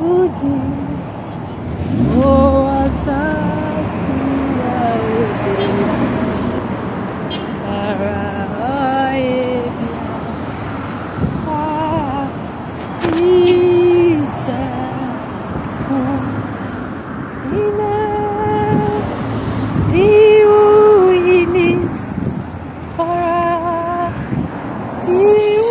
Radi Oh asafu aede Ara Ah Isa ini Diu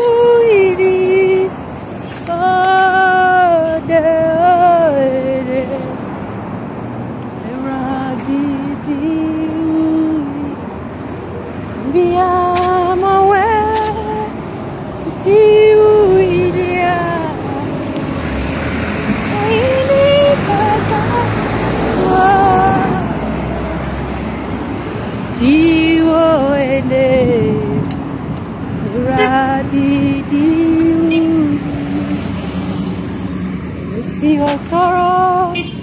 We Diu idia Ini kata Diu ene Radi Diu otoro Shaudi